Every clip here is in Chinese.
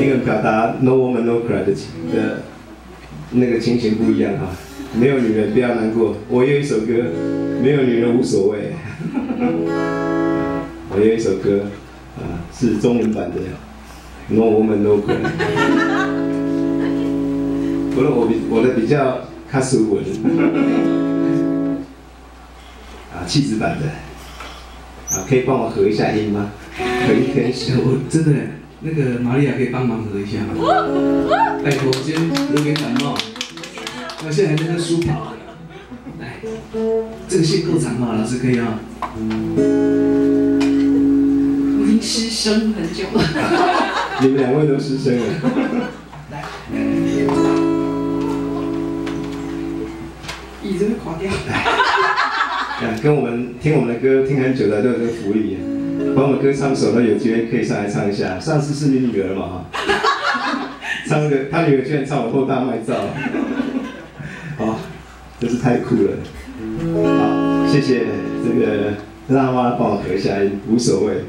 那个表达 No woman no cry 的的那个情形不一样啊。没有女人不要难过。我有一首歌，没有女人无所谓。我有一首歌，啊，是中文版的 No woman no cry。不过我比我的比较卡斯文，啊，气质版的，啊，可以帮我合一下音吗？合一下，我真的。那个玛利亚可以帮忙合一下吗？拜托，今天有点感冒，那现在还在那梳跑。来，这个线够长吗？老师可以啊。我已经失声很久了。你们两位都失声了。来，椅子会垮掉。来，跟我们听我们的歌听很久的都有这个福利。帮我们歌唱手呢有机会可以上来唱一下。上次是你女儿嘛？哈，唱个他女儿居然唱我后大卖照，好，真是太酷了。好，谢谢这个让妈妈帮我合一下音，无所谓。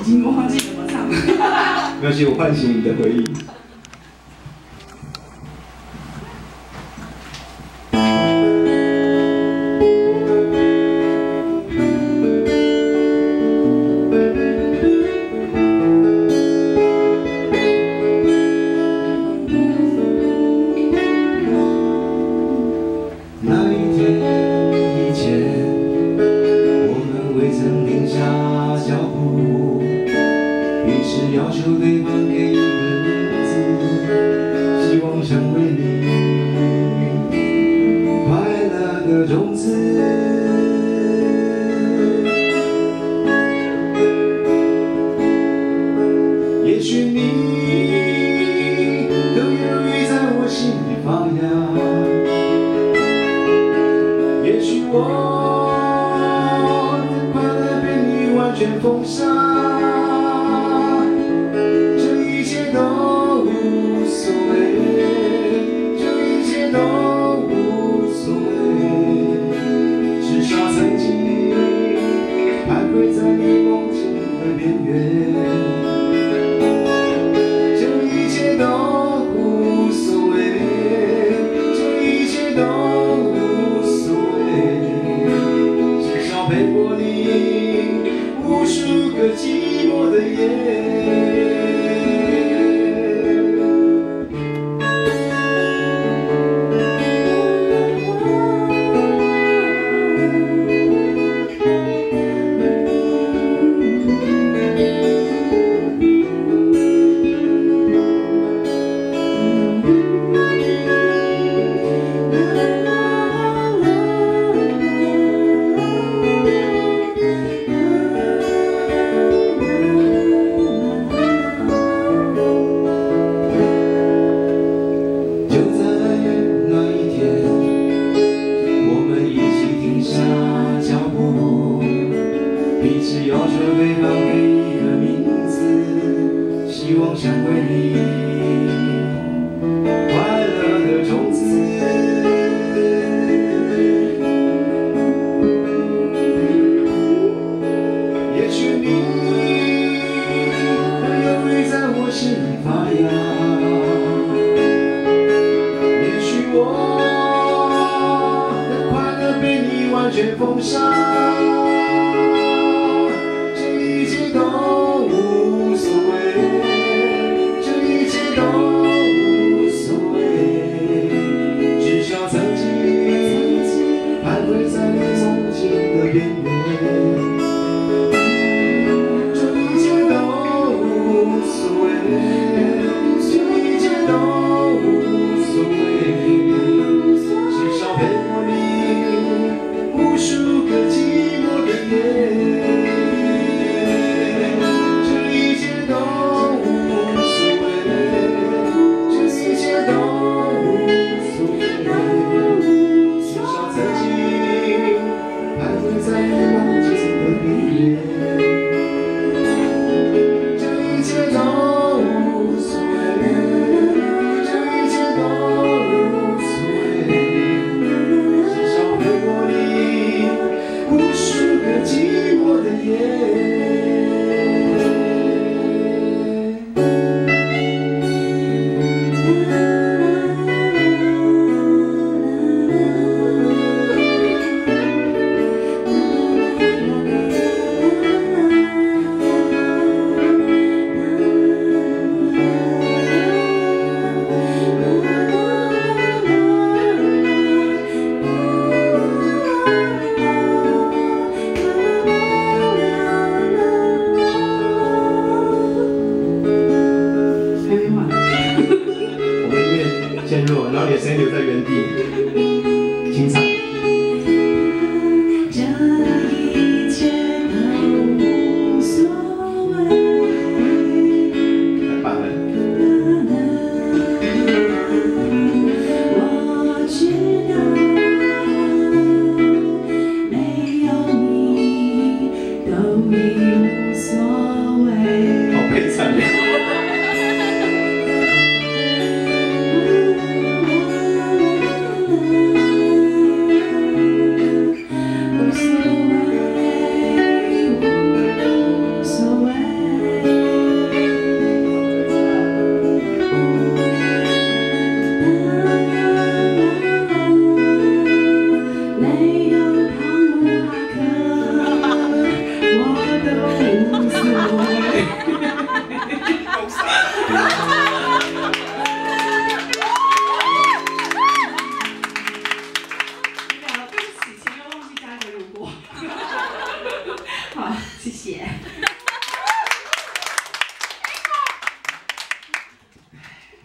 已经忘记怎么唱了。没关系，我唤醒你的回忆。要求对方给一个名字，希望成为你快乐的种子。也许你都犹豫在我心里发芽，也许我的快乐被你完全封杀。所谓，这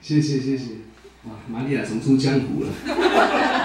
谢谢谢谢，哇，玛利亚重出江湖了。